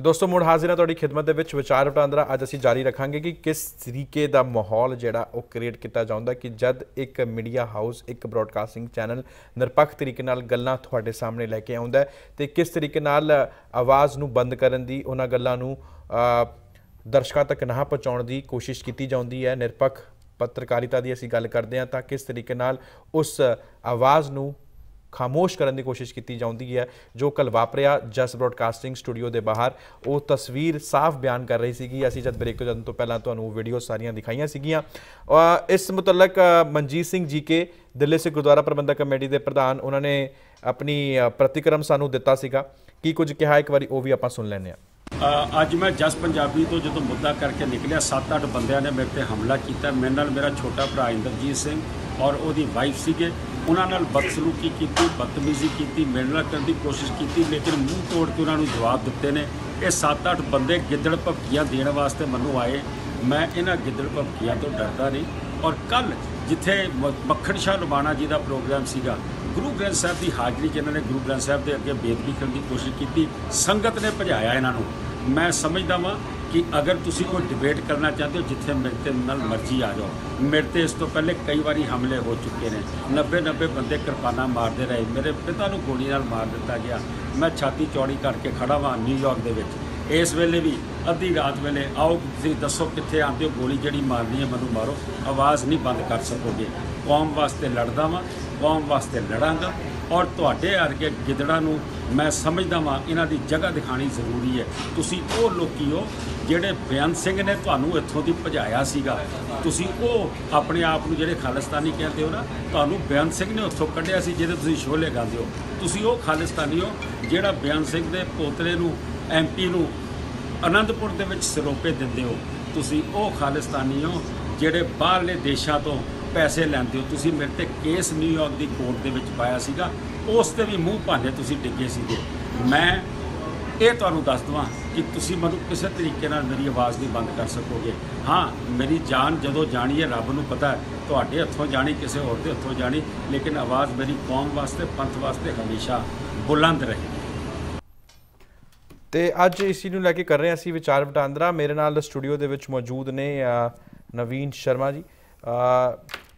ਤੇ ਦੋਸਤੋ ਮੁੜ ਹਾਜ਼ਰ ਹਾਂ ਤੁਹਾਡੀ ਖਿਦਮਤ ਦੇ ਵਿੱਚ। ਵਿਚਾਰ ਵਟਾਂਦਰਾ ਅੱਜ ਅਸੀਂ ਜਾਰੀ ਰੱਖਾਂਗੇ ਕਿ ਕਿਸ ਤਰੀਕੇ ਦਾ ਮਾਹੌਲ ਜਿਹੜਾ ਉਹ ਕ੍ਰੀਏਟ ਕੀਤਾ ਜਾਂਦਾ ਕਿ ਜਦ ਇੱਕ ਮੀਡੀਆ ਹਾਊਸ ਇੱਕ ਬ੍ਰਾਡਕਾਸਟਿੰਗ ਚੈਨਲ ਨਿਰਪੱਖ ਤਰੀਕੇ ਨਾਲ ਗੱਲਾਂ ਤੁਹਾਡੇ ਸਾਹਮਣੇ ਲੈ ਕੇ ਆਉਂਦਾ ਹੈ ਤੇ ਕਿਸ ਤਰੀਕੇ ਨਾਲ ਆਵਾਜ਼ ਨੂੰ ਬੰਦ ਕਰਨ ਦੀ, ਉਹਨਾਂ ਗੱਲਾਂ ਨੂੰ ਦਰਸ਼ਕਾਂ ਤੱਕ ਨਾ ਪਹੁੰਚਾਉਣ ਦੀ ਕੋਸ਼ਿਸ਼ ਕੀਤੀ ਜਾਂਦੀ ਹੈ। ਨਿਰਪੱਖ ਪੱਤਰਕਾਰਿਤਾ ਦੀ ਅਸੀਂ ਗੱਲ ਕਰਦੇ ਹਾਂ ਤਾਂ ਕਿਸ ਤਰੀਕੇ ਨਾਲ ਉਸ ਆਵਾਜ਼ ਨੂੰ ਖਾਮੋਸ਼ ਕਰਨ ਦੀ ਕੋਸ਼ਿਸ਼ ਕੀਤੀ ਜਾਂਦੀ ਹੈ, ਜੋ ਕੱਲ ਵਾਪਰਿਆ ਜਸ ਬ੍ਰਾਡਕਾਸਟਿੰਗ ਸਟੂਡੀਓ ਦੇ ਬਾਹਰ। ਉਹ ਤਸਵੀਰ ਸਾਫ਼ ਬਿਆਨ ਕਰ ਰਹੀ ਸੀਗੀ। ਅਸੀਂ ਜਦ ਬ੍ਰੇਕ ਤੋਂ ਜਦੋਂ ਤੋਂ ਪਹਿਲਾਂ ਤੁਹਾਨੂੰ ਵੀਡੀਓ ਸਾਰੀਆਂ ਦਿਖਾਈਆਂ ਸੀਗੀਆਂ। ਇਸ ਮੁਤਲਕ ਮਨਜੀਤ ਸਿੰਘ ਜੀ ਕੇ, ਦਿੱਲੀ ਸਿੱਖ ਗੁਰਦੁਆਰਾ ਪ੍ਰਬੰਧਕ ਕਮੇਟੀ ਦੇ ਪ੍ਰਧਾਨ, ਉਹਨਾਂ ਨੇ ਆਪਣੀ ਪ੍ਰਤੀਕਰਮ ਸਾਨੂੰ ਦਿੱਤਾ ਸੀਗਾ। ਕੀ ਕੁਝ ਕਿਹਾ, ਇੱਕ ਵਾਰੀ ਉਹ ਵੀ ਆਪਾਂ ਸੁਣ ਲੈਂਦੇ ਹਾਂ। ਅੱਜ ਮੈਂ ਜਸ ਪੰਜਾਬੀ ਤੋਂ ਜਦੋਂ ਮੁੱਦਾ ਕਰਕੇ ਨਿਕਲਿਆ 7-8 ਬੰਦਿਆਂ ਨੇ ਮੇਰੇ ਤੇ ਹਮਲਾ ਕੀਤਾ। ਮੇਰੇ ਨਾਲ ਮੇਰਾ ਛੋਟਾ ਭਰਾ ਇੰਦਰਜੀਤ ਸਿੰਘ ਔਰ ਉਹਦੀ ਵਾਈਫ ਸੀਗੇ। ਉਹਨਾਂ ਨਾਲ ਬਦਸਲੂਕੀ ਕੀਤੀ, ਬਦਤਮੀਜ਼ੀ ਕੀਤੀ, ਮੇਰੇ ਨਾਲ ਕਰਨ ਦੀ ਕੋਸ਼ਿਸ਼ ਕੀਤੀ, ਲੇਕਿਨ ਮੂੰਹ ਤੋੜ ਕੇ ਉਹਨਾਂ ਨੂੰ ਜਵਾਬ ਦਿੱਤੇ ਨੇ। ਇਹ 7-8 ਬੰਦੇ ਗਿੱਦੜ ਭਪਕੀਆਂ ਦੇਣ ਵਾਸਤੇ ਮੈਨੂੰ ਆਏ। ਮੈਂ ਇਹਨਾਂ ਗਿੱਦੜ ਭਪਕੀਆਂ ਤੋਂ ਡਰਦਾ ਨਹੀਂ। ਔਰ ਕੱਲ ਜਿੱਥੇ ਮ- ਮੱਖਣ ਸ਼ਾਹ ਲੁਬਾਣਾ ਜੀ ਦਾ ਪ੍ਰੋਗਰਾਮ ਸੀਗਾ ਗੁਰੂ ਗ੍ਰੰਥ ਸਾਹਿਬ ਦੀ ਹਾਜ਼ਰੀ 'ਚ ਇਹਨਾਂ ਨੇ ਗੁਰੂ ਗ੍ਰੰਥ ਸਾਹਿਬ ਦੇ ਅੱਗੇ ਬੇਦਬੀ ਕਰਨ ਦੀ ਕੋਸ਼ਿਸ਼ ਕੀਤੀ, ਸੰਗਤ ਨੇ ਭਜਾਇਆ ਇਹਨਾਂ ਨੂੰ। ਮੈਂ ਸਮਝਦਾ ਵਾਂ ਕਿ ਅਗਰ ਤੁਸੀਂ ਕੋਈ ਡਿਬੇਟ ਕਰਨਾ ਚਾਹਦੇ ਹੋ, ਜਿੱਥੇ ਮੇਰੇ ਤੇ ਨਾਲ ਮਰਜ਼ੀ ਆ ਜਾਓ। ਮੇਰੇ ਤੇ ਇਸ ਤੋਂ ਪਹਿਲੇ ਕਈ ਵਾਰੀ ਹਮਲੇ ਹੋ ਚੁੱਕੇ ਨੇ। 90 90 ਬੰਦੇ ਕਿਰਪਾਨਾਂ ਮਾਰਦੇ ਰਹੇ। ਮੇਰੇ ਪਿਤਾ ਨੂੰ ਗੋਲੀ ਨਾਲ ਮਾਰ ਦਿੱਤਾ ਗਿਆ। ਮੈਂ ਛਾਤੀ ਚੌੜੀ ਕਰਕੇ ਖੜਾ ਵਾਂ ਨਿਊਯਾਰਕ ਦੇ ਵਿੱਚ। ਇਸ ਵੇਲੇ ਵੀ ਅੱਧੀ ਰਾਤ ਵੇਲੇ ਆਓ, ਤੁਸੀਂ ਦੱਸੋ ਕਿੱਥੇ ਆਉਂਦੇ ਹੋ? ਗੋਲੀ ਜਿਹੜੀ ਮਾਰਨੀ ਹੈ, ਮੈਨੂੰ ਮਾਰੋ। ਆਵਾਜ਼ ਨਹੀਂ ਬੰਦ ਕਰ ਸਕੋਗੇ। ਕੌਮ ਵਾਸਤੇ ਲੜਦਾ ਵਾਂ। ਕੌਮ ਵਾਸਤੇ ਲੜਾਂਗਾ ਔਰ ਤੁਹਾਡੇ ਵਰਗੇ ਗਿੱਦੜਾਂ ਨੂੰ ਮੈਂ ਸਮਝਦਾ ਵਾਂ, ਇਹਨਾਂ ਦੀ ਜਗ੍ਹਾ ਦਿਖਾਣੀ ਜ਼ਰੂਰੀ ਹੈ। ਤੁਸੀਂ ਉਹ ਲੋਕੀ ਹੋ ਜਿਹੜੇ ਬੇਅੰਤ ਸਿੰਘ ਨੇ ਤੁਹਾਨੂੰ ਇੱਥੋਂ ਦੀ ਭਜਾਇਆ ਸੀਗਾ। ਤੁਸੀਂ ਉਹ ਆਪਣੇ ਆਪ ਨੂੰ ਜਿਹੜੇ ਖਾਲਿਸਤਾਨੀ ਕਹਿੰਦੇ ਹੋ ਨਾ, ਤੁਹਾਨੂੰ ਬੇਅੰਤ ਸਿੰਘ ਨੇ ਉੱਥੋਂ ਕੱਢਿਆ ਸੀ ਜਿਹਦੇ ਤੁਸੀਂ ਸ਼ੋਲੇ ਗਾਉਂਦੇ ਹੋ। ਤੁਸੀਂ ਉਹ ਖਾਲਿਸਤਾਨੀ ਹੋ ਜਿਹੜਾ ਬੇਅੰਤ ਸਿੰਘ ਦੇ ਪੋਤਰੇ ਨੂੰ ਐਮਪੀ ਨੂੰ ਅਨੰਦਪੁਰ ਦੇ ਵਿੱਚ ਸਰੋਪੇ ਦਿੰਦੇ ਹੋ। ਤੁਸੀਂ ਉਹ ਖਾਲਿਸਤਾਨੀ ਹੋ ਜਿਹੜੇ ਬਾਹਰਲੇ ਦੇਸ਼ਾਂ ਤੋਂ ਪੈਸੇ ਲੈਂਦੇ ਹੋ। ਤੁਸੀਂ ਮੇਰੇ ਤੇ ਕੇਸ ਨਿਊਯਾਰਕ ਦੀ ਕੋਰਟ ਦੇ ਵਿੱਚ ਪਾਇਆ ਸੀਗਾ। ਉਸ ਤੇ ਵੀ ਮੂੰਹ ਭਾਂਦੇ ਤੁਸੀਂ ਡਿੱਗੇ ਸੀਗੇ। ਮੈਂ ਇਹ ਤੁਹਾਨੂੰ ਦੱਸ ਦਵਾਂ ਕਿ ਤੁਸੀਂ ਮੈਨੂੰ ਕਿਸੇ ਤਰੀਕੇ ਨਾਲ ਮੇਰੀ ਆਵਾਜ਼ ਨਹੀਂ ਬੰਦ ਕਰ ਸਕੋਗੇ। ਹਾਂ, ਮੇਰੀ ਜਾਨ ਜਦੋਂ ਜਾਣੀ ਹੈ, ਰੱਬ ਨੂੰ ਪਤਾ ਤੁਹਾਡੇ ਹੱਥੋਂ ਜਾਣੀ, ਕਿਸੇ ਹੋਰ ਦੇ ਹੱਥੋਂ ਜਾਣੀ, ਲੇਕਿਨ ਆਵਾਜ਼ ਮੇਰੀ ਕੌਮ ਵਾਸਤੇ, ਪੰਥ ਵਾਸਤੇ ਹਮੇਸ਼ਾ ਬੁਲੰਦ ਰਹੇਗੀ ਤੇ ਅੱਜ ਇਸੀ ਨੂੰ ਲੈ ਕੇ ਕਰ ਰਹੇ ਹਾਂ ਅਸੀਂ ਵਿਚਾਰ ਵਟਾਂਦਰਾ। ਮੇਰੇ ਨਾਲ ਸਟੂਡੀਓ ਦੇ ਵਿੱਚ ਮੌਜੂਦ ਨੇ ਨਵੀਨ ਸ਼ਰਮਾ ਜੀ।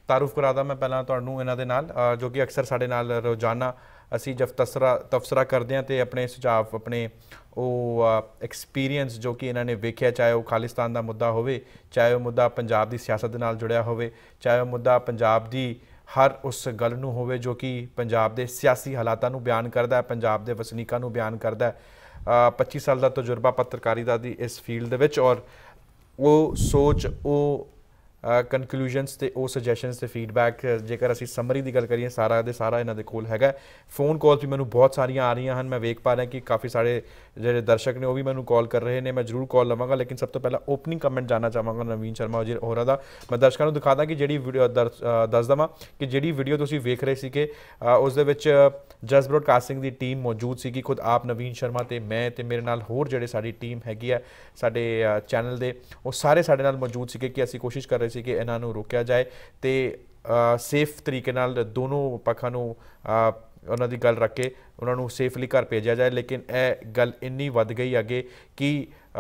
ਤਾਰੂਫ ਕਰਾਦਾ ਮੈਂ ਪਹਿਲਾਂ ਤੁਹਾਨੂੰ ਇਹਨਾਂ ਦੇ ਨਾਲ ਜੋ ਕਿ ਅਕਸਰ ਸਾਡੇ ਨਾਲ ਰੋਜ਼ਾਨਾ ਅਸੀਂ ਜਦ ਤਸਰਾ ਤਫਸਰਾ ਕਰਦੇ ਹਾਂ ਤੇ ਆਪਣੇ ਸੁਝਾਅ, ਆਪਣੇ ਉਹ ਐਕਸਪੀਰੀਅੰਸ ਜੋ ਕਿ ਇਹਨਾਂ ਨੇ ਵੇਖਿਆ, ਚਾਹੇ ਉਹ ਖਾਲਿਸਤਾਨ ਦਾ ਮੁੱਦਾ ਹੋਵੇ, ਚਾਹੇ ਉਹ ਮੁੱਦਾ ਪੰਜਾਬ ਦੀ ਸਿਆਸਤ ਦੇ ਨਾਲ ਜੁੜਿਆ ਹੋਵੇ, ਚਾਹੇ ਉਹ ਮੁੱਦਾ ਪੰਜਾਬ ਦੀ ਹਰ ਉਸ ਗੱਲ ਨੂੰ ਹੋਵੇ ਜੋ ਕਿ ਪੰਜਾਬ ਦੇ ਸਿਆਸੀ ਹਾਲਾਤਾਂ ਨੂੰ ਬਿਆਨ ਕਰਦਾ ਹੈ, ਪੰਜਾਬ ਦੇ ਵਸਨੀਕਾਂ ਨੂੰ ਬਿਆਨ ਕਰਦਾ ਹੈ। 25 ਸਾਲ ਦਾ ਤਜਰਬਾ ਪੱਤਰਕਾਰੀਤਾ ਦੀ ਇਸ ਫੀਲਡ ਦੇ ਵਿੱਚ ਔਰ ਉਹ ਸੋਚ, ਉਹ ਕਨਕਲੂਜਨਸ ਤੇ ਉਹ ਸੁਜੈਸ਼ਨਸ ਤੇ ਫੀਡਬੈਕ ਜੇਕਰ ਅਸੀਂ ਸਮਰੀ ਦੀ ਗੱਲ ਕਰੀਏ ਸਾਰਾ ਦੇ ਸਾਰਾ ਇਹਨਾਂ ਦੇ ਕੋਲ ਹੈਗਾ। ਫੋਨ ਕਾਲ ਵੀ ਮੈਨੂੰ ਬਹੁਤ ਸਾਰੀਆਂ ਆ ਰਹੀਆਂ ਹਨ। ਮੈਂ ਵੇਖ ਪਾ ਰਿਹਾ ਕਿ ਕਾਫੀ ਸਾਰੇ ਜਿਹੜੇ ਦਰਸ਼ਕ ਨੇ ਉਹ ਵੀ ਮੈਨੂੰ ਕਾਲ ਕਰ ਰਹੇ ਨੇ। ਮੈਂ ਜ਼ਰੂਰ ਕਾਲ ਲਵਾਂਗਾ ਲੇਕਿਨ ਸਭ ਤੋਂ ਪਹਿਲਾਂ ਓਪਨਿੰਗ ਕਮੈਂਟ ਜਾਨਣਾ ਚਾਹਾਂਗਾ ਨਵੀਨ ਸ਼ਰਮਾ ਜੀ ਹੋਰਾਂ ਦਾ। ਮੈਂ ਦਰਸ਼ਕਾਂ ਨੂੰ ਦਿਖਾਦਾ ਕਿ ਜਿਹੜੀ ਵੀਡੀਓ ਦੱਸ ਦਵਾਂ ਕਿ ਜਿਹੜੀ ਵੀਡੀਓ ਤੁਸੀਂ ਵੇਖ ਰਹੇ ਸੀਗੇ ਅ, ਉਸ ਦੇ ਵਿੱਚ ਜਸ ਬ੍ਰੋਡਕਾਸਟਿੰਗ ਦੀ ਟੀਮ ਮੌਜੂਦ ਸੀਗੀ। ਖੁਦ ਆਪ ਨਵੀਨ ਸ਼ਰਮਾ ਤੇ ਮੈਂ ਤੇ ਮੇਰੇ ਨਾਲ ਹੋਰ ਜਿਹੜੇ ਸਾਡੀ ਟੀਮ ਹੈਗੀ ਆ ਸਾਡੇ ਚੈਨਲ ਦੇ ਉਹ ਸਾਰੇ ਸਾਡੇ ਨਾਲ ਮੌਜੂਦ ਸੀਗੇ ਕਿ ਅਸੀਂ ਕੋਸ਼ਿਸ਼ ਕਰ ਰਹੇ ਸੀ ਕਿ ਇਹਨਾਂ ਨੂੰ ਰੋਕਿਆ ਜਾਏ ਤੇ ਸੇਫ ਤਰੀਕੇ ਨਾਲ ਦੋਨੋਂ ਪੱਖਾਂ ਨੂੰ ਉਹਨਾਂ ਦੀ ਗੱਲ ਰੱਖ ਕੇ ਉਹਨਾਂ ਨੂੰ ਸੇਫਲੀ ਘਰ ਭੇਜਿਆ ਜਾਏ। ਲੇਕਿਨ ਇਹ ਗੱਲ ਇੰਨੀ ਵੱਧ ਗਈ ਅੱਗੇ ਕਿ ਅ,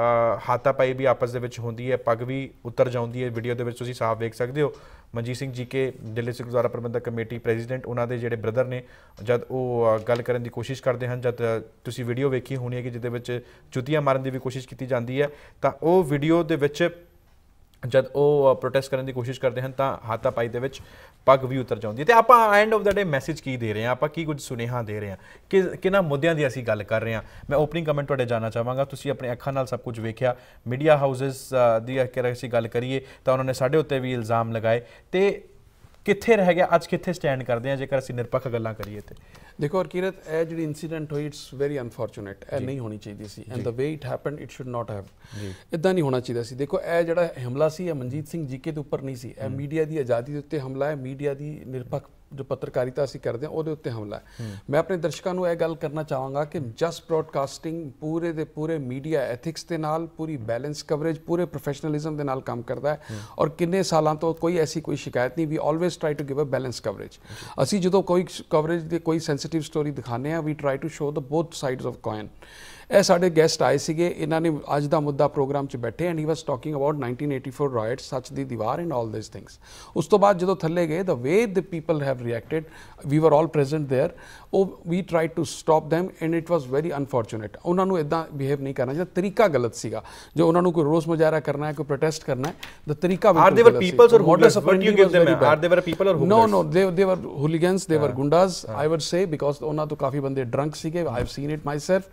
ਹਾਤਾਪਾਈ ਵੀ ਆਪਸ ਦੇ ਵਿੱਚ ਹੁੰਦੀ ਹੈ ਪੱਗ ਵੀ ਉਤਰ ਜਾਂਦੀ ਹੈ। ਵੀਡੀਓ ਦੇ ਵਿੱਚ ਤੁਸੀਂ ਸਾਫ਼ ਵੇਖ ਸਕਦੇ ਹੋ Manjit Singh G K Delhi Sikh Gurdwara Prabandhak Committee president ਉਹਨਾਂ ਦੇ ਜਿਹੜੇ ਬ੍ਰਦਰ ਨੇ ਜਦ ਉਹ ਗੱਲ ਕਰਨ ਦੀ ਕੋਸ਼ਿਸ਼ ਕਰਦੇ ਹਨ ਜਦ ਤੁਸੀਂ ਵੀਡੀਓ ਵੇਖੀ ਹੋਣੀ ਹੈ ਕਿ ਜਿਹਦੇ ਵਿੱਚ ਜੁੱਤੀਆਂ ਮਾਰਨ ਦੀ ਵੀ ਕੋਸ਼ਿਸ਼ ਕੀਤੀ ਜਾਂਦੀ ਹੈ ਤਾਂ ਉਹ ਵੀਡੀਓ ਦੇ ਵਿੱਚ ਜਦ ਉਹ ਪ੍ਰੋਟੈਸਟ ਕਰਨ ਦੀ ਕੋਸ਼ਿਸ਼ ਕਰਦੇ ਹਨ ਤਾਂ ਹਾਤਾਪਾਈ ਦੇ ਵਿੱਚ ਪੱਗ ਵੀ ਉਤਰ ਜਾਂਦੀ ਹੈ। ਤੇ ਆਪਾਂ end of the day message ਕੀ ਦੇ ਰਹੇ ਹਾਂ? ਆਪਾਂ ਕੀ ਕੁਝ ਸੁਨੇਹਾ ਦੇ ਰਹੇ ਹਾਂ? ਕਿ, ਕਿਹਨਾਂ ਮੁੱਦਿਆਂ ਦੀ ਅਸੀਂ ਗੱਲ ਕਰ ਰਹੇ ਹਾਂ? ਮੈਂ ਓਪਨਿੰਗ ਕਮੈਂਟ ਤੁਹਾਡੇ ਜਾਨਣਾ ਚਾਹਾਂਗਾ। ਤੁਸੀਂ ਆਪਣੇ ਅੱਖਾਂ ਨਾਲ ਸਭ ਕੁਝ ਵੇਖਿਆ। ਮੀਡੀਆ ਹਾਊਸਸ ਦੀ ਅਗਰ ਅਸੀਂ ਗੱਲ ਕਰੀਏ ਤਾਂ ਉਹਨਾਂ ਨੇ ਸਾਡੇ ਉੱਤੇ ਵੀ ਇਲਜ਼ਾਮ ਲਗਾਏ। ਤੇ ਕਿੱਥੇ ਰਹਿ ਗਿਆ? ਅੱਜ ਕਿੱਥੇ ਸਟੈਂਡ ਕਰਦੇ ਹਾਂ? ਜੇਕਰ ਅਸੀਂ ਨਿਰਪੱਖ ਗੱਲਾਂ ਕਰੀਏ ਤੇ। ਦੇਖੋ ਹਰਕੀਰਤ ਇਹ ਜਿਹੜੀ ਇਨਸੀਡੈਂਟ ਹੋਈ ਇਟਸ ਵੈਰੀ ਅਨਫੋਰਚੂਨੇਟ ਇਹ ਨਹੀਂ ਹੋਣੀ ਚਾਹੀਦੀ ਸੀ। And the way it happened it should not have ਇਦਾਂ ਨਹੀਂ ਹੋਣਾ ਚਾਹੀਦਾ ਸੀ। ਦੇਖੋ ਇਹ ਜਿਹੜਾ ਹਮਲਾ ਸੀ ਇਹ ਮਨਜੀਤ ਸਿੰਘ ਜੀਕੇ ਦੇ ਉੱਪਰ ਨਹੀਂ ਸੀ। ਇਹ ਮੀਡੀਆ ਦੀ ਆਜ਼ਾਦੀ ਦੇ ਉੱਤੇ ਹਮਲਾ ਹੈ। ਮੀਡੀਆ ਦੀ ਨਿਰਪੱਖ ਜੋ ਪੱਤਰਕਾਰਿਤਾ ਅਸੀਂ ਕਰਦੇ ਹਾਂ ਉਹਦੇ ਉੱਤੇ ਹਮਲਾ ਹੈ। ਮੈਂ ਆਪਣੇ ਦਰਸ਼ਕਾਂ ਨੂੰ ਇਹ ਗੱਲ ਕਰਨਾ ਚਾਹਾਂਗਾ ਕਿ ਜਸਟ ਬ੍ਰਾਡਕਾਸਟਿੰਗ ਪੂਰੇ ਦੇ ਪੂਰੇ ਮੀਡੀਆ ਐਥਿਕਸ ਦੇ ਨਾਲ ਪੂਰੀ ਬੈਲੈਂਸ ਕਵਰੇਜ ਪੂਰੇ ਪ੍ਰੋਫੈਸ਼ਨਲਿਜ਼ਮ ਦੇ ਨਾਲ ਕੰਮ ਕਰਦਾ ਹੈ। ਔਰ ਕਿੰਨੇ ਸਾਲਾਂ ਤੋਂ ਕੋਈ ਐਸੀ ਕੋਈ ਸ਼ਿਕਾਇਤ ਨਹੀਂ we always try to give a balance coverage ਅਸੀਂ ਜਦੋਂ ਕੋਈ ਕਵਰੇਜ ਦੇ ਕੋਈ ਸੈਂਸਿਟਿਵ ਸਟੋਰੀ ਦਿਖਾਉਂਦੇ ਆ we try to show the both sides of coin ਇਹ ਸਾਡੇ ਗੈਸਟ ਆਏ ਸੀਗੇ ਇਹਨਾਂ ਨੇ ਅੱਜ ਦਾ ਮੁੱਦਾ ਪ੍ਰੋਗਰਾਮ 'ਚ ਬੈਠੇ and he was talking about 1984 riots ਸੱਚ ਦੀ ਦੀਵਾਰ ਐਂਡ ਆਲ ਦਿਸ ਥਿੰਗਸ ਉਸ ਤੋਂ ਬਾਅਦ ਜਦੋਂ ਥੱਲੇ ਗਏ ਦ ਵੇ ਦ ਪੀਪਲ ਹੈਵ ਰਿਐਕਟਡ ਵੀ ਵਰ ਆਲ ਪ੍ਰੈਜ਼ੈਂਟ देयर ਉਹ we tried to stop them and it was very unfortunate ਉਹਨਾਂ ਨੂੰ ਇਦਾਂ ਬਿਹੇਵ ਨਹੀਂ ਕਰਨਾ ਚਾਹੀਦਾ ਤਰੀਕਾ ਗਲਤ ਸੀਗਾ ਜੋ ਉਹਨਾਂ ਨੂੰ ਕੋਈ ਰੋਸ ਮੁਜ਼ਾਹਰਾ ਕਰਨਾ ਹੈ ਕੋਈ ਪ੍ਰੋਟੈਸਟ ਕਰਨਾ ਹੈ ਦ ਤਰੀਕਾ Are they were peoples or hooligans? What do you give them? Are they were people or No, hooligans? no, they they were hooligans, they were gundas, I would say because ਉਹਨਾਂ ਤੋਂ ਕਾਫੀ ਬੰਦੇ drunk ਸੀਗੇ I have seen it myself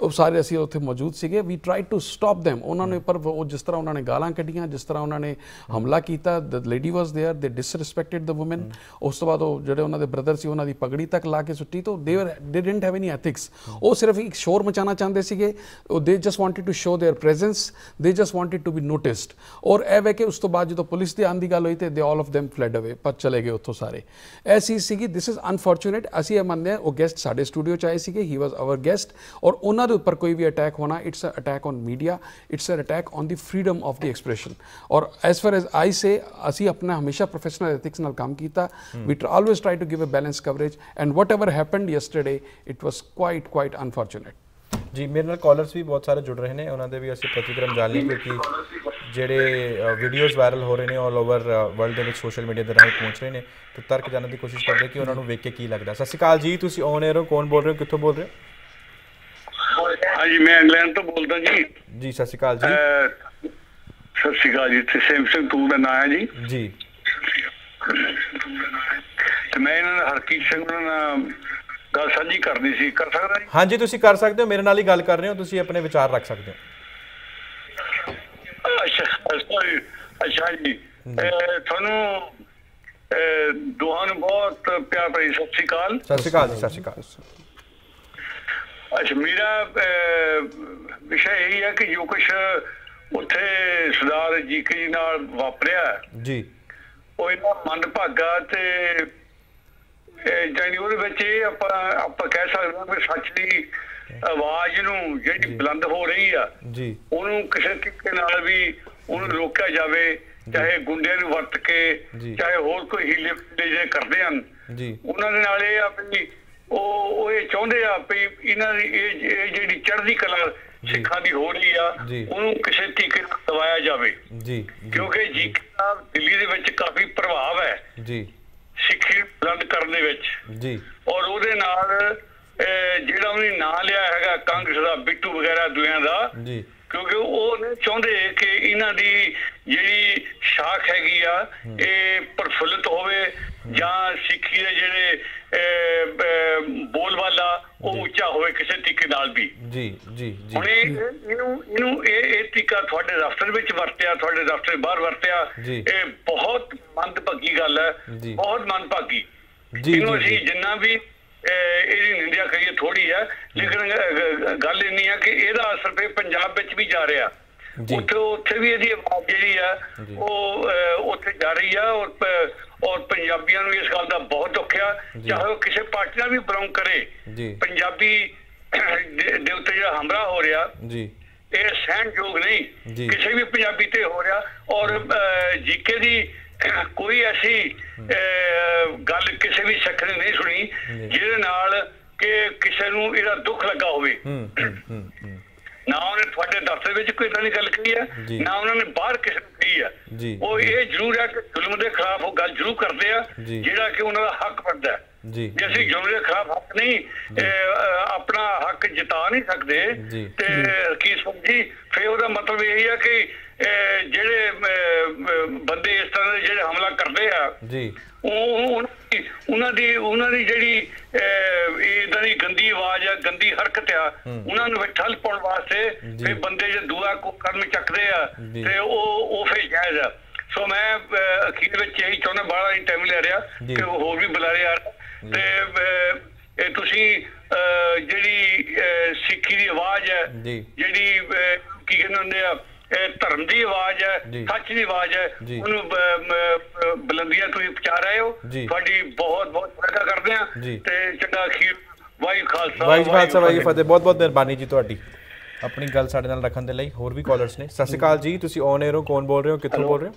ਉਹ ਸਾਰੇ ਅਸੀਂ ਉੱਥੇ ਮੌਜੂਦ ਸੀਗੇ we try to stop them ਉਹਨਾਂ ਨੇ ਪਰ ਉਹ ਜਿਸ ਤਰ੍ਹਾਂ ਉਹਨਾਂ ਨੇ ਗਾਲਾਂ ਕੱਢੀਆਂ ਜਿਸ ਤਰ੍ਹਾਂ ਉਹਨਾਂ ਨੇ ਹਮਲਾ ਕੀਤਾ ਦ ਲੇਡੀ ਵਾਸ देयर ਦੇ ਡਿਸਰਿਸਪੈਕਟਡ ਦ ਔਮਨ ਉਸ ਤੋਂ ਬਾਅਦ ਉਹ ਜਿਹੜੇ ਉਹਨਾਂ ਦੇ ਬ੍ਰਦਰ ਸੀ ਉਹਨਾਂ ਦੀ ਪਗੜੀ ਤੱਕ ਲਾ ਕੇ ਸੁੱਟੀ ਤੋਂ ਦੇ ਵਰ ਦੇ ਡਿਡਨਟ ਹੈਵ ਐਨੀ ਐਥਿਕਸ ਉਹ ਸਿਰਫ ਇੱਕ ਸ਼ੋਰ ਮਚਾਉਣਾ ਚਾਹੁੰਦੇ ਸੀਗੇ ਉਹ they just wanted to show their presence they just wanted to be noticed or ਇਹ ਵੇ ਕਿ ਉਸ ਤੋਂ ਬਾਅਦ ਜਦੋਂ ਪੁਲਿਸ ਦੇ ਆਉਣ ਦੀ ਗੱਲ ਹੋਈ ਤੇ they all of them fled away ਪਰ ਚਲੇ ਗਏ ਉੱਥੋਂ ਸਾਰੇ ਇਹ ਚੀਜ਼ ਸੀਗੀ ਦਿਸ ਇਜ਼ ਅਨਫੋਰਚੂਨੇਟ ਅਸੀਂ ਇਹ ਮੰਨਦੇ ਹਾਂ ਉਹ ਗੈਸਟ ਸਾਡੇ ਸਟੂਡੀਓ ਚ ਆਏ ਸੀਗੇ ਹੀ ਵਾਸ ਆਵਰ ਗੈਸਟ ਔਰ ਉਹਨਾਂ ਦੇ पर कोई भी अटैक होना it's a attack on media it's a attack on the freedom of the expression ਔਰ as far as I say ਅਸੀਂ ਆਪਣਾ ਹਮੇਸ਼ਾ ਪ੍ਰੋਫੈਸ਼ਨਲ ਐਥਿਕਸ ਨਾਲ ਕੰਮ ਕੀਤਾ we always try to give a balance coverage and whatever happened yesterday it was quite quite unfortunate ਜੀ ਮੇਰੇ ਨਾਲ ਕਾਲਰਸ ਵੀ ਬਹੁਤ ਸਾਰੇ ਜੁੜ ਰਹੇ ਨੇ ਉਹਨਾਂ ਦੇ ਵੀ ਅਸੀਂ ਪ੍ਰਤੀਕਰਮ ਜਾਣ ਲਈ ਕਿ ਜਿਹੜੇ ਵੀਡੀਓਜ਼ ਵਾਇਰਲ ਹੋ ਰਹੇ ਨੇ ਆਲ ਓਵਰ ਵਰਲਡ ਦੇ ਵਿੱਚ ਸੋਸ਼ਲ ਮੀਡੀਆ ਦੇ ਰਾਹੀਂ ਪਹੁੰਚ ਰਹੇ ਨੇ ਤੇ ਤਰਕ ਜਾਣਨ ਦੀ ਕੋਸ਼ਿਸ਼ ਕਰਦੇ ਕਿ ਉਹਨਾਂ ਨੂੰ ਵੇਖ ਕੇ ਕੀ ਲੱਗਦਾ ਸਤਿ ਸ਼੍ਰੀ ਅਕਾਲ ਜੀ ਤੁਸੀਂ ਔਨ 에ਅਰ ਹੋ ਕੌਣ ਬੋਲ ਰਹੇ ਹੋ ਕਿੱਥੋਂ ਬੋਲ ਰਹੇ ਹੋ ਹਾਂਜੀ ਮੈਂ ਇੰਗਲੈਂਡ ਤੋਂ ਬੋਲਦਾ ਜੀ। ਜੀ ਸਤਿ ਸ਼੍ਰੀ ਅਕਾਲ ਜੀ। ਸਤਿ ਸ਼੍ਰੀ ਅਕਾਲ ਜੀ ਤੇ ਸੈਮਸੰਗ ਟੂ ਦਾ ਨਾਮ ਹੈ ਜੀ। ਜੀ। ਤੇ ਮੈਂ ਇਹਨਾਂ ਨਾਲ ਹਰਕੀਤ ਸਿੰਘ ਨਾਲ ਗੱਲ ਸਾਂਝੀ ਕਰਨੀ ਸੀ। ਕਰ ਸਕਦਾ ਜੀ? ਹਾਂਜੀ ਤੁਸੀਂ ਕਰ ਸਕਦੇ ਹੋ ਮੇਰੇ ਨਾਲ ਹੀ ਗੱਲ ਕਰ ਰਹੇ ਹੋ ਤੁਸੀਂ ਆਪਣੇ ਵਿਚਾਰ ਰੱਖ ਸਕਦੇ ਹੋ। ਅੱਛਾ ਅੱਛਾ ਜੀ। ਤੁਹਾਨੂੰ ਦੋਹਾਂ ਨੂੰ ਬਹੁਤ ਪਿਆਰ ਭਰੀ ਸਤਿ ਸ਼੍ਰੀ ਅਕਾਲ। ਸਤਿ ਸ਼੍ਰੀ ਅਕਾਲ ਜੀ ਸਤਿ ਸ਼੍ਰੀ ਅਕਾਲ। ਅੱਛਾ ਮੇਰਾ ਵਿਸ਼ਾ ਇਹ ਹੈ ਕਿ ਜੋ ਕੁਛ ਉੱਥੇ ਸਰਦਾਰ ਜੀਕੇ ਜੀ ਨਾਲ ਵਾਪਰਿਆ ਜੀ। ਉਹ ਇਹਨਾਂ ਮੰਦਭਾਗਾ ਤੇ ਇਹ ਜਾਨੀ ਉਹਦੇ ਵਿੱਚ ਇਹ ਆਪਾਂ ਆਪਾਂ ਕਹਿ ਸਕਦੇ ਹਾਂ ਕਿ ਸੱਚ ਦੀ ਆਵਾਜ਼ ਨੂੰ ਜਿਹੜੀ ਬੁਲੰਦ ਹੋ ਰਹੀ ਆ ਜੀ। ਉਹਨੂੰ ਕਿਸੇ ਤਰੀਕੇ ਨਾਲ ਵੀ ਉਹਨੂੰ ਰੋਕਿਆ ਜਾਵੇ ਚਾਹੇ ਗੁੰਡਿਆਂ ਨੂੰ ਵਰਤ ਕੇ। ਚਾਹੇ ਹੋਰ ਕੋਈ ਹੀਲੇ ਜਿਹੜੇ ਕਰਦੇ ਹਨ। ਜੀ। ਉਹਨਾਂ ਦੇ ਨਾਲ ਇਹ ਆ ਵੀ ਉਹ ਉਹ ਇਹ ਚਾਹੁੰਦੇ ਆ ਵੀ ਇਹਨਾਂ ਦੀ ਇਹ ਜਿਹੜੀ ਚੜ੍ਹਦੀ ਕਲਾ ਸਿੱਖਾਂ ਦੀ ਹੋ ਰਹੀ ਆ। ਉਹਨੂੰ ਕਿਸੇ ਤਰੀਕੇ ਨਾਲ ਦਬਾਇਆ ਜਾਵੇ। ਜੀ ਕਿਉਂਕਿ ਜੀ ਦਿੱਲੀ ਦੇ ਵਿੱਚ ਕਾਫੀ ਪ੍ਰਭਾਵ ਹੈ ਜੀ। ਸਿੱਖੀ ਬੁਲੰਦ ਕਰਨ ਦੇ ਵਿੱਚ। ਜੀ। ਔਰ ਉਹਦੇ ਨਾਲ ਜਿਹੜਾ ਉਹਨੇ ਨਾਂ ਲਿਆ ਹੈਗਾ ਕਾਂਗਰਸ ਦਾ ਬਿੱਟੂ ਵਗੈਰਾ ਦੁਇਆਂ ਦਾ ਜੀ। ਕਿਉਂਕਿ ਉਹ ਚਾਹੁੰਦੇ ਕਿ ਇਹਨਾਂ ਦੀ ਜਿਹੜੀ ਸ਼ਾਖ ਹੈਗੀ ਆ ਇਹ ਪ੍ਰਫੁੱਲਤ ਹੋਵੇ ਜਾਂ ਸਿੱਖੀ ਦੇ ਜਿਹੜੇ ਉਹ ਉੱਚਾ ਹੋਵੇ ਕਿਸੇ ਤਰੀਕੇ ਨਾਲ ਵੀ ਜੀ ਜੀ ਜੀ ਹੁਣ ਇਹ ਇਹਨੂੰ ਇਹਨੂੰ ਇਹ ਇਹ ਤਰੀਕਾ ਤੁਹਾਡੇ ਦਫ਼ਤਰ ਵਿੱਚ ਵਰਤਿਆ ਤੁਹਾਡੇ ਦਫ਼ਤਰ ਬਾਹਰ ਵਰਤਿਆ। ਇਹ ਬਹੁਤ ਮੰਦਭਾਗੀ ਗੱਲ ਹੈ। ਬਹੁਤ ਮੰਦਭਾਗੀ ਜੀ, ਇਹਨੂੰ ਜੀ। ਜਿੰਨਾ ਵੀ ਇਹਦੀ ਨਿੰਦਿਆ ਕਰੀਏ ਥੋੜੀ ਹੈ ਲੇਕਿਨ ਗੱਲ ਇੰਨੀ ਹੈ ਕਿ ਇਹਦਾ ਅਸਰ ਫੇ ਪੰਜਾਬ ਵਿੱਚ ਵੀ ਜਾ ਰਿਹਾ। ਉੱਥੇ ਉੱਥੇ ਵੀ ਇਹਦੀ ਆਵਾਜ਼ ਜਿਹੜੀ ਆ। ਉਹ ਉੱਥੇ ਜਾ ਰਹੀ ਆ ਔਰ ਔਰ ਪੰਜਾਬੀਆਂ ਨੂੰ ਇਸ ਗੱਲ ਦਾ ਬਹੁਤ ਦੁੱਖ ਆ। ਚਾਹੇ ਉਹ ਕਿਸੇ ਪਾਰਟੀ ਨਾਲ ਵੀ ਬਿਲੋਂਗ ਕਰੇ। ਪੰਜਾਬੀ ਦੇ ਉੱਤੇ ਜਿਹੜਾ ਹਮਲਾ ਹੋ ਰਿਹਾ ਜੀ ਇਹ ਸਹਿਣਯੋਗ। ਨਹੀਂ ਕਿਸੇ ਵੀ ਪੰਜਾਬੀ ਤੇ ਹੋ ਰਿਹਾ ਔਰ ਜੀਕੇ ਦੀ ਕੋਈ ਐਸੀ ਗੱਲ ਕਿਸੇ ਵੀ ਸਿੱਖ ਨੇ ਨਹੀਂ ਸੁਣੀ। ਜਿਹਦੇ ਨਾਲ ਕਿ ਕਿਸੇ ਨੂੰ ਇਹਦਾ ਦੁੱਖ ਲੱਗਾ ਹੋਵੇ ਨਾ ਉਹਨੇ ਤੁਹਾਡੇ ਦਫ਼ਤਰ ਵਿੱਚ ਕੋਈ ਇਦਾਂ ਦੀ ਗੱਲ ਕਹੀ ਹੈ। ਨਾ ਉਹਨਾਂ ਨੇ ਬਾਹਰ ਕਿਸੇ ਨੂੰ ਕਹੀ ਹੈ ਉਹ ਇਹ ਜ਼ਰੂਰ ਹੈ ਕਿ ਜ਼ੁਲਮ ਦੇ ਖਿਲਾਫ ਉਹ ਗੱਲ ਜ਼ਰੂਰ ਕਰਦੇ ਆ। ਜਿਹੜਾ ਕਿ ਉਹਨਾਂ ਦਾ ਹੱਕ ਬਣਦਾ ਹੈ। ਜੀ। ਜੇ ਅਸੀਂ ਜ਼ੁਲਮ ਦੇ ਖਿਲਾਫ ਹੱਕ ਨਹੀਂ ਆਪਣਾ ਹੱਕ ਜਿਤਾ ਨਹੀਂ ਸਕਦੇ। ਤੇ ਕੀ ਸਮਝੀ? ਫੇ ਉਹਦਾ ਮਤਲਬ ਇਹ ਹੈ ਕਿ ਜਿਹੜੇ ਬੰਦੇ ਇਸ ਤਰ੍ਹਾਂ ਦੇ ਜਿਹੜੇ ਹਮਲਾ ਕਰਦੇ ਆ ਜੀ। ਉਹ ਉਹ- ਉਹਨਾਂ ਦੀ- ਉਹਨਾਂ ਦੀ ਜਿਹੜੀ ਇਦਾਂ ਦੀ ਗੰਦੀ ਆਵਾਜ਼ ਆ ਗੰਦੀ ਹਰਕਤ ਆ ਉਹਨਾਂ ਨੂੰ ਠੱਲ ਪਾਉਣ ਵਾਸਤੇ ਜੀ। ਫੇ ਬੰਦੇ ਜੇ ਦੂਆ ਕੋ ਕਰਮ ਚੱਕਦੇ ਆ। ਤੇ ਉਹ ਉਹ ਫੇ ਜਾਇਜ਼ ਆ ਸੋ ਮੈਂ ਅਖੀਰ ਵਿੱਚ ਇਹੀ ਚਾਹੁੰਦਾ ਬਾਹਲਾ ਹੀ ਟਾਈਮ ਲੈ ਰਿਹਾ। ਕਿ ਉਹ ਹੋਰ ਵੀ ਬੁਲਾਰੇ ਆ ਤੇ ਇਹ ਤੁਸੀਂ ਜਿਹੜੀ ਸਿੱਖੀ ਦੀ ਆਵਾਜ਼ ਹੈ। ਜਿਹੜੀ ਕੀ ਕਹਿੰਦੇ ਹੁੰਦੇ ਆ ਧਰਮ ਦੀ ਆਵਾਜ਼ ਹੈ। ਸੱਚ ਦੀ ਆਵਾਜ਼ ਹੈ। ਉਹਨੂੰ ਬੁਲੰਦੀਆਂ ਤੁਸੀਂ ਪਹੁੰਚਾ ਰਹੇ ਹੋ। ਤੁਹਾਡੀ ਬਹੁਤ ਬਹੁਤ ਸ਼ਲਾਘਾ ਕਰਦੇ ਆ। ਤੇ ਚੰਗਾ ਅਖੀਰ ਵਾਹਿਗੁਰੂ ਖਾਲਸਾ ਵਾਹਿਗੁਰੂ ਖਾਲਸਾ ਵਾਹਿਗੁਰੂ ਫਤਿਹ। ਬਹੁਤ ਬਹੁਤ ਮਿਹਰਬਾਨੀ ਜੀ ਤੁਹਾਡੀ। ਆਪਣੀ ਗੱਲ ਸਾਡੇ ਨਾਲ ਰੱਖਣ ਦੇ ਲਈ ਹੋਰ ਵੀ ਕਾਲਰਸ ਨੇ। ਸਤਿ ਸ਼੍ਰੀ ਅਕਾਲ ਜੀ। ਤੁਸੀਂ ਔਨ 에ਅਰ ਹੋ ਕੌਣ ਬੋਲ ਰਹੇ ਹੋ ਕਿੱਥੋਂ ਬੋਲ ਰਹੇ ਹੋ?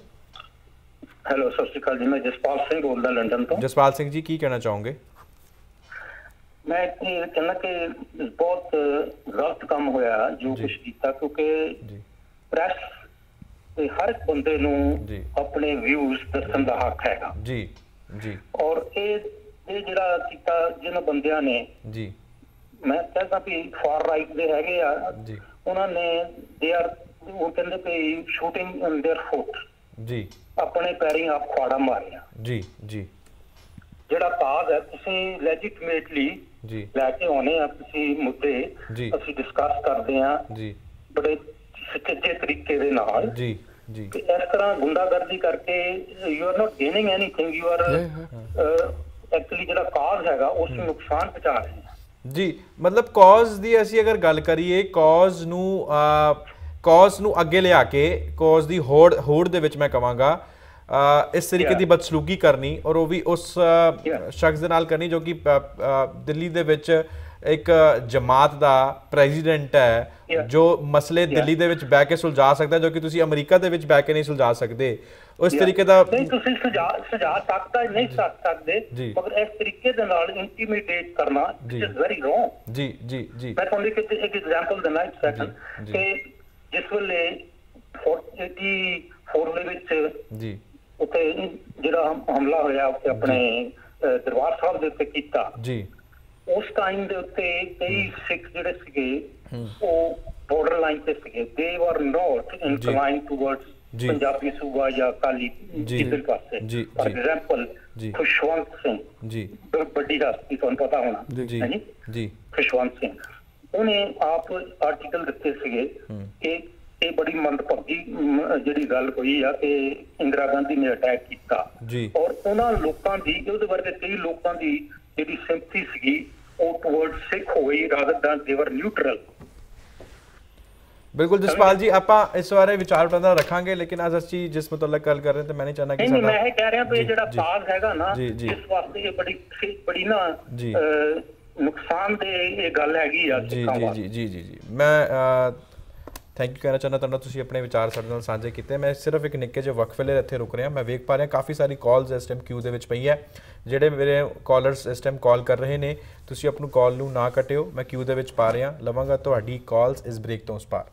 ਹੈਲੋ ਸਤਿ ਸ਼੍ਰੀ ਅਕਾਲ ਜੀ। ਮੈਂ ਜਸਪਾਲ ਸਿੰਘ ਬੋਲਦਾ ਲੰਡਨ ਤੋਂ। ਜਸਪਾਲ ਸਿੰਘ ਜੀ ਕੀ ਕਹਿਣਾ ਚਾਹੋਗੇ? ਮੈਂ ਇਹ ਕਹਿੰਦਾ ਕਿ ਬਹੁਤ ਗਲਤ ਕੰਮ ਹੋਇਆ ਜੋ ਕੁਝ ਕੀਤਾ ਕਿਉਂਕਿ ਪ੍ਰੈਸ ਤੇ ਹਰ ਇੱਕ ਬੰਦੇ ਨੂੰ ਜੀ। ਆਪਣੇ ਵਿਊਜ਼ ਦੱਸਣ ਦਾ ਹੱਕ ਹੈਗਾ ਜੀ ਜੀ ਔਰ ਇਹ ਇਹ ਜਿਹੜਾ ਕੀਤਾ ਜਿਹਨਾਂ ਬੰਦਿਆਂ ਨੇ ਜੀ ਮੈਂ ਕਹਿੰਦਾ ਵੀ ਫਾਰ ਰਾਈਟ ਦੇ ਹੈਗੇ ਆ ਜੀ ਉਹਨਾਂ ਨੇ ਦੇ ਆਰ ਉਹ ਕਹਿੰਦੇ we shooting in there foot ਜੀ ਆਪਣੇ ਪੈਰੀਂ ਆਪ ਖਵਾੜਾ ਮਾਰਿਆ ਜੀ ਜੀ ਜਿਹੜਾ ਕਾਜ਼ ਹੈ ਤੁਸੀਂ ਲੈਜੀਟਿਮੇਟਲੀ ਜੀ ਲੈ ਕੇ ਆਉਣੇ ਆ ਤੁਸੀਂ ਮੁੱਦੇ ਜੀ। ਅਸੀਂ ਡਿਸਕਸ ਕਰਦੇ ਆ ਜੀ ਬੜੇ ਸੁਚੱਜੇ ਤਰੀਕੇ ਦੇ ਨਾਲ ਜੀ ਜੀ ਇਸ ਤਰ੍ਹਾਂ ਗੁੰਡਾਗਰਦੀ ਕਰਕੇ you are not gaining anything you are actually ਜਿਹੜਾ ਕਾਜ਼ ਹੈਗਾ ਉਸ ਨੂੰ ਨੁਕਸਾਨ ਪਹੁੰਚਾ ਰਹੇ ਜੀ ਮਤਲਬ ਕਾਜ਼ ਦੀ ਅਸੀਂ ਅਗਰ ਗੱਲ ਕਰੀਏ ਕਾਜ਼ ਨੂੰ ਕਾਜ਼ ਨੂੰ ਅੱਗੇ ਲਿਆ ਕੇ ਕਾਜ਼ ਦੀ ਹੋੜ ਹੋੜ ਦੇ ਵਿੱਚ ਮੈਂ ਕਵਾਂਗਾ ਇਸ ਤਰੀਕੇ. ਦੀ ਬਦਸਲੂਕੀ ਕਰਨੀ ਔਰ ਉਹ ਵੀ ਉਸ. ਸ਼ਖਸ ਦੇ ਨਾਲ ਕਰਨੀ ਜੋ ਕਿ ਦਿੱਲੀ ਦੇ ਵਿੱਚ ਇੱਕ ਜਮਾਤ ਦਾ ਪ੍ਰੈਜ਼ੀਡੈਂਟ ਹੈ. ਜੋ ਮਸਲੇ ਦਿੱਲੀ ਦੇ ਵਿੱਚ ਬਹਿ ਕੇ ਸੁਲਝਾ ਸਕਦਾ ਜੋ ਕਿ ਤੁਸੀਂ ਅਮਰੀਕਾ ਦੇ ਵਿੱਚ ਬਹਿ ਕੇ ਨਹੀਂ ਸੁਲਝਾ ਸਕਦੇ। ਉਸ ਤਰੀਕੇ ਦਾ ਨਹੀਂ ਤੁਸੀਂ ਸੁਝਾ ਸੁਝਾ ਸਕਦਾ ਨਹੀਂ ਸਕ ਸਕਦੇ। ਮਗਰ ਇਸ ਤਰੀਕੇ ਦੇ ਨਾਲ ਇੰਟੀਮੀਡੇਟ ਕਰਨਾ ਜੀ। ਇਟ ਇਜ਼ ਵੈਰੀ ਰੋਂਗ ਜੀ ਜੀ ਜੀ। ਮੈਂ ਤੁਹਾਨੂੰ ਇੱਕ ਇੱਕ ਐਗਜ਼ਾਮਪਲ ਦੇਣਾ ਇੱਕ ਸੈਕੰਡ। ਕਿ ਜਿਸ ਵੇਲੇ 44 ਦੇ ਵਿੱਚ ਜੀ। ਉੱਤੇ ਜਿਹੜਾ ਹਮ- ਹਮਲਾ ਹੋਇਆ ਆਪਣੇ ਦਰਬਾਰ ਸਾਹਿਬ ਦੇ ਉੱਤੇ ਕੀਤਾ। ਜੀ। ਉਸ ਟਾਈਮ ਦੇ ਉੱਤੇ ਕਈ ਸਿੱਖ ਜਿਹੜੇ ਸੀਗੇ ਉਹ ਬਾਰਡਰ ਲਾਈਨ ਤੇ ਸੀਗੇ। ਦੇ ਵਰ ਨਾਟ ਇਨਕਲਾਈਨ ਟੁਵਰਡਸ। ਪੰਜਾਬੀ ਸੂਬਾ ਜਾਂ ਕਾਲੀ। ਇਧਰ ਪਾਸੇ। ਜੀ, ਫॉर। ਐਗਜ਼ਾਮਪਲ। ਖੁਸ਼ਵੰਤ ਸਿੰਘ ਜੀ। ਵੱਡੀ ਹਸਤੀ ਤੁਹਾਨੂੰ ਪਤਾ ਹੋਣਾ ਜੀ। ਹੈਂ ਜੀ ਜੀ। ਖੁਸ਼ਵੰਤ ਸਿੰਘ ਉਹਨੇ ਆਪ ਆਰਟੀਕਲ ਦਿੱਤੇ ਸੀਗੇ ਕਿ ਇਹ ਬੜੀ ਮੰਦਭਾਗੀ ਜਿਹੜੀ ਗੱਲ ਹੋਈ ਆ ਕਿ ਇੰਦਰਾ ਗਾਂਧੀ ਨੇ ਅਟੈਕ ਕੀਤਾ। ਔਰ ਉਹਨਾਂ ਲੋਕਾਂ ਦੀ ਉਹਦੇ ਵਰਗੇ ਕਈ ਲੋਕਾਂ ਦੀ ਜਿਹੜੀ ਸਿੰਪਥੀ ਸੀਗੀ ਸਿੱਖ ਹੋਈ ਰਾਦਰ ਦੈਨ ਦੇ ਵਰ ਨਿਊਟਰਲ ਬਿਲਕੁਲ ਜਸਪਾਲ ਜੀ ਆਪਾਂ ਇਸ ਬਾਰੇ ਵਿਚਾਰ ਵਟਾਂਦਰਾ ਰੱਖਾਂਗੇ ਲੇਕਿਨ ਅੱਜ ਅਸੀਂ ਜਿਸ ਮੁਤਲਕ ਗੱਲ ਕਰ ਰਹੇ ਹਾਂ ਤੇ ਮੈਂ ਨਹੀਂ ਚਾਹਨਾ ਕਿ ਨਹੀਂ ਨਹੀਂ ਸਾਡਾ ਮੈਂ ਇਹ ਕਹਿ ਰਿਹਾ ਵੀ ਜਿਹੜਾ। ਪਾਸ ਹੈਗਾ ਨਾ। ਇਸ ਵਾਸਤੇ ਇਹ ਬੜੀ ਬੜੀ ਨਾ ਨੁਕਸਾਨ ਦੇ ਇਹ ਗੱਲ ਹੈਗੀ ਆ ਜੀ ਜੀ ਜੀ ਜੀ ਮੈਂ ਥੈਂਕ ਯੂ ਕਹਿਣਾ ਚਾਹੁੰਦਾ ਤੁਹਾਨੂੰ ਤੁਸੀਂ ਆਪਣੇ ਵਿਚਾਰ ਸਾਡੇ ਨਾਲ ਸਾਂਝੇ ਕੀਤੇ। ਮੈਂ ਸਿਰਫ ਇੱਕ ਨਿੱਕੇ ਜਿਹੇ ਵਕਫੇ ਲਈ ਇੱਥੇ ਰੁਕ ਰਿਹਾ। ਮੈਂ ਵੇਖ ਪਾ ਰਿਹਾ, ਕਾਫੀ ਸਾਰੀ ਕਾਲਸ ਇਸ ਟਾਈਮ ਕਿਊ ਦੇ ਵਿੱਚ ਪਈ ਹੈ। ਜਿਹੜੇ ਮੇਰੇ ਕਾਲਰਸ ਇਸ ਟਾਈਮ ਕਾਲ ਕਰ ਰਹੇ ਨੇ, ਤੁਸੀਂ ਆਪਣੀ ਕਾਲ ਨੂੰ ਨਾ ਕੱਟਿਓ। ਮੈਂ ਕਿਊ ਦੇ ਵਿੱਚ ਪਾ ਰਿਹਾ। ਲਵਾਂਗਾ ਤੁਹਾਡੀ ਕਾਲਸ ਇਸ ਬ੍ਰੇਕ ਤੋਂ ਉਸ ਪਾਰ।